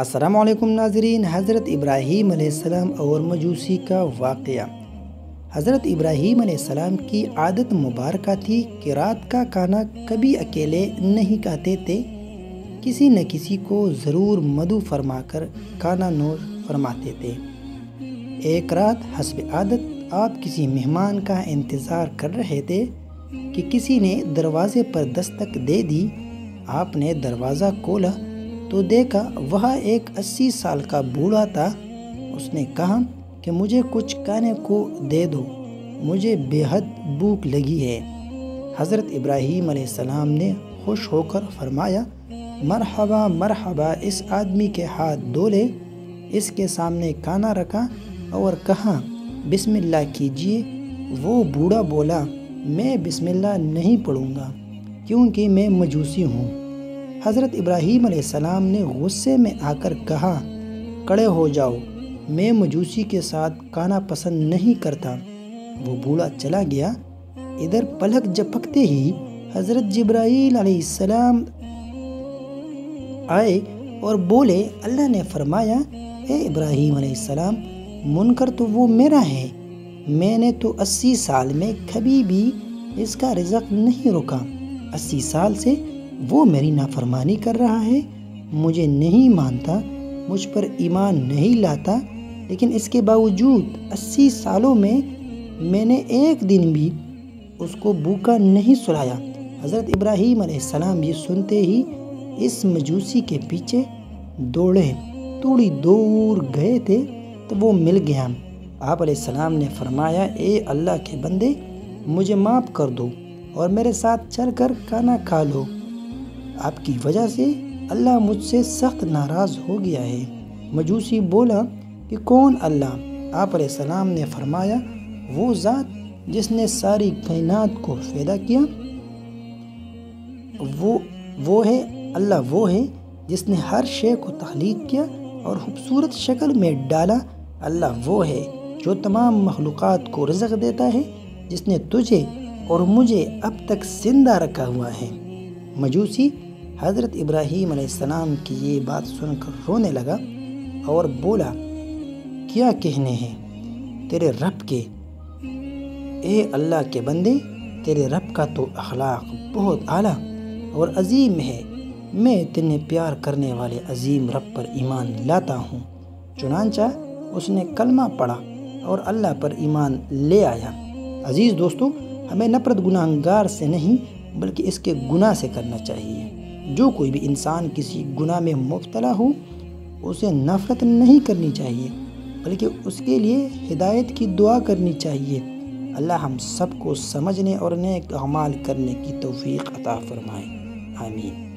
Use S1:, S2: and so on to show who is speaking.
S1: असलम नाजरीन हज़रत इब्राहीम और मजूसी का वाक़ हज़रत इब्राहीम की आदत मुबारक थी कि रात का खाना कभी अकेले नहीं खाते थे। किसी न किसी को ज़रूर मधु फरमाकर खाना नोश फरमाते थे। एक रात हसब आदत आप किसी मेहमान का इंतज़ार कर रहे थे कि किसी ने दरवाज़े पर दस्तक दे दी। आपने दरवाज़ा खोला तो देखा, वह एक अस्सी साल का बूढ़ा था। उसने कहा कि मुझे कुछ खाने को दे दो, मुझे बेहद भूख लगी है। हज़रत इब्राहीम सलाम ने खुश होकर फरमाया, मरहबा मरहबा, इस आदमी के हाथ धो ले इसके सामने खाना रखा और कहा, बिस्मिल्लाह कीजिए। वो बूढ़ा बोला, मैं बिस्मिल्लाह नहीं पढ़ूँगा, क्योंकि मैं मजूसी हूँ। हज़रत इब्राहीम सलाम ने गुस्से में आकर कहा, कड़े हो जाओ, मैं मजूसी के साथ खाना पसंद नहीं करता। वो बूढ़ा चला गया। इधर पलक झपकते ही हज़रत जब्राईल सलाम आए और बोले, अल्लाह ने फरमाया, ए इब्राहीम सलाम, मुनकर तो वो मेरा है। मैंने तो अस्सी साल में कभी भी इसका रिजक नहीं रुका। अस्सी साल से वो मेरी नाफरमानी कर रहा है, मुझे नहीं मानता, मुझ पर ईमान नहीं लाता, लेकिन इसके बावजूद अस्सी सालों में मैंने एक दिन भी उसको भूखा नहीं सुलाया। हज़रत इब्राहीम सलाम ये सुनते ही इस मजूसी के पीछे दौड़े, थोड़ी दूर गए थे तो वो मिल गया। आप सलाम ने फरमाया, ए अल्लाह के बंदे मुझे माफ़ कर दो और मेरे साथ चल कर खाना खा लो। आपकी वजह से अल्लाह मुझसे सख्त नाराज़ हो गया है। मजूसी बोला कि कौन अल्लाह? आप सलाम ने फरमाया, वो ज़ात जिसने सारी कायनात को पैदा किया। वो वो है, अल्लाह वो है जिसने हर शे को तख्लीक किया और खूबसूरत शक्ल में डाला। अल्लाह वो है जो तमाम मखलूक़ात को रज़क देता है, जिसने तुझे और मुझे अब तक ज़िंदा रखा हुआ है। मजूसी हज़रत इब्राहीम सलाम की ये बात सुनकर रोने लगा और बोला, क्या कहने हैं? तेरे रब के, ए अल्लाह के बंदे, तेरे रब का तो अखलाक बहुत आला और अजीम है। मैं इतने प्यार करने वाले अजीम रब पर ईमान लाता हूँ। चुनानचा उसने कलमा पढ़ा और अल्लाह पर ईमान ले आया। अज़ीज़ दोस्तों, हमें नफरत गुनाहगार से नहीं बल्कि इसके गुना से करना चाहिए। जो कोई भी इंसान किसी गुना में मुबतला हो, उसे नफ़रत नहीं करनी चाहिए, बल्कि उसके लिए हिदायत की दुआ करनी चाहिए। अल्लाह हम सबको समझने और नेक अमाल करने की तौफीक अता फ़रमाए। आमीन।